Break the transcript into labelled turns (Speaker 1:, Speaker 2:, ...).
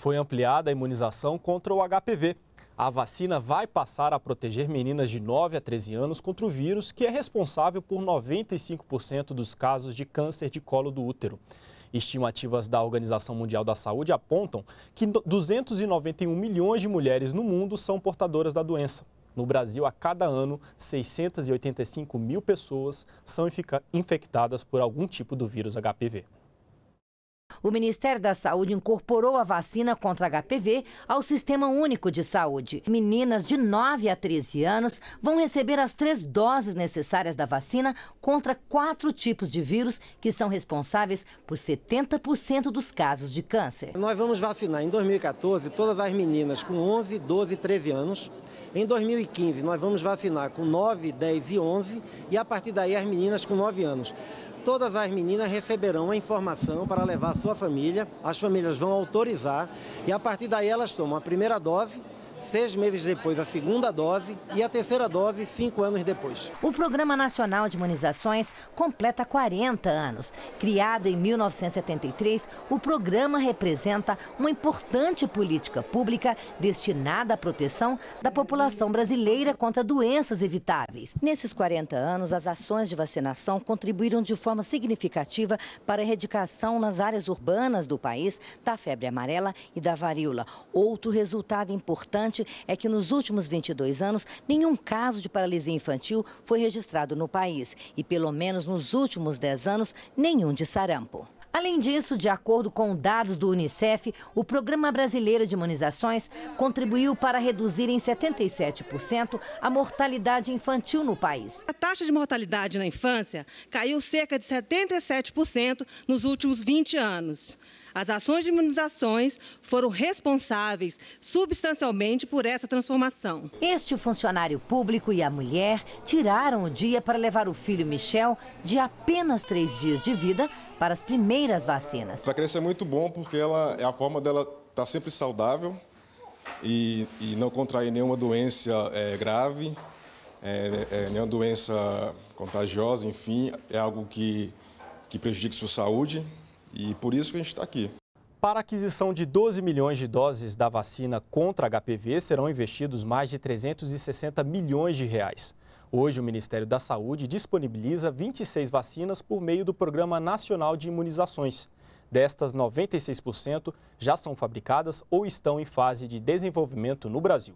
Speaker 1: Foi ampliada a imunização contra o HPV. A vacina vai passar a proteger meninas de 9 a 13 anos contra o vírus, que é responsável por 95% dos casos de câncer de colo do útero. Estimativas da Organização Mundial da Saúde apontam que 291 milhões de mulheres no mundo são portadoras da doença. No Brasil, a cada ano, 685 mil pessoas são infectadas por algum tipo do vírus HPV
Speaker 2: o Ministério da Saúde incorporou a vacina contra HPV ao Sistema Único de Saúde. Meninas de 9 a 13 anos vão receber as três doses necessárias da vacina contra quatro tipos de vírus que são responsáveis por 70% dos casos de câncer.
Speaker 3: Nós vamos vacinar em 2014 todas as meninas com 11, 12 e 13 anos. Em 2015, nós vamos vacinar com 9, 10 e 11 e a partir daí as meninas com 9 anos. Todas as meninas receberão a informação para levar a sua família, as famílias vão autorizar e a partir daí elas tomam a primeira dose seis meses depois a segunda dose e a terceira dose cinco anos depois.
Speaker 2: O Programa Nacional de Imunizações completa 40 anos. Criado em 1973, o programa representa uma importante política pública destinada à proteção da população brasileira contra doenças evitáveis. Nesses 40 anos, as ações de vacinação contribuíram de forma significativa para a erradicação nas áreas urbanas do país da febre amarela e da varíola. Outro resultado importante importante é que nos últimos 22 anos, nenhum caso de paralisia infantil foi registrado no país e, pelo menos nos últimos 10 anos, nenhum de sarampo. Além disso, de acordo com dados do Unicef, o Programa Brasileiro de Imunizações contribuiu para reduzir em 77% a mortalidade infantil no país.
Speaker 4: A taxa de mortalidade na infância caiu cerca de 77% nos últimos 20 anos. As ações de imunizações foram responsáveis substancialmente por essa transformação.
Speaker 2: Este funcionário público e a mulher tiraram o dia para levar o filho Michel, de apenas três dias de vida, para as primeiras vacinas.
Speaker 5: Para a criança é muito bom porque ela, é a forma dela estar tá sempre saudável e, e, não contrair nenhuma doença é, grave, é, é, nenhuma doença contagiosa, enfim, é algo que, que prejudica sua saúde e por isso que a gente está aqui.
Speaker 1: Para a aquisição de 12 milhões de doses da vacina contra HPV, serão investidos mais de 360 milhões de reais. Hoje, o Ministério da Saúde disponibiliza 26 vacinas por meio do Programa Nacional de Imunizações. Destas, 96% já são fabricadas ou estão em fase de desenvolvimento no Brasil.